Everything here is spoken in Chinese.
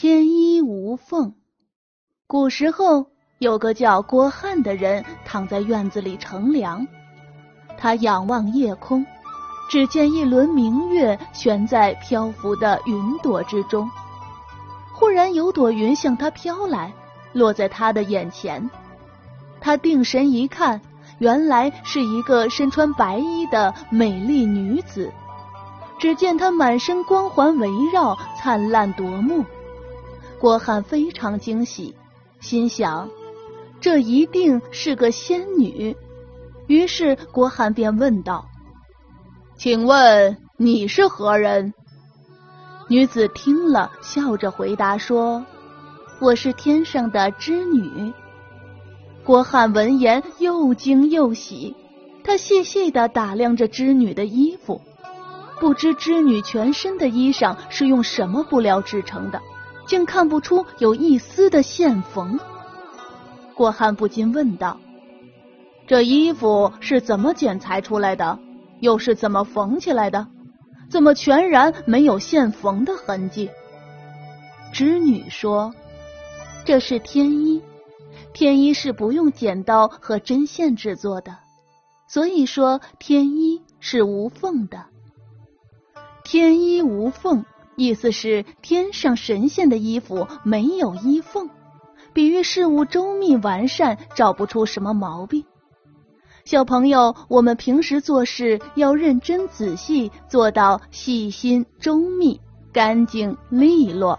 天衣无缝。古时候有个叫郭汉的人躺在院子里乘凉，他仰望夜空，只见一轮明月悬在漂浮的云朵之中。忽然有朵云向他飘来，落在他的眼前。他定神一看，原来是一个身穿白衣的美丽女子。只见她满身光环围绕，灿烂夺目。郭汉非常惊喜，心想：这一定是个仙女。于是郭汉便问道：“请问你是何人？”女子听了，笑着回答说：“我是天上的织女。”郭汉闻言又惊又喜，他细细的打量着织女的衣服。不知织女全身的衣裳是用什么布料制成的，竟看不出有一丝的线缝。郭汉不禁问道：“这衣服是怎么剪裁出来的？又是怎么缝起来的？怎么全然没有线缝的痕迹？”织女说：“这是天衣，天衣是不用剪刀和针线制作的，所以说天衣是无缝的。”天衣无缝，意思是天上神仙的衣服没有衣缝，比喻事物周密完善，找不出什么毛病。小朋友，我们平时做事要认真仔细，做到细心、周密、干净利落。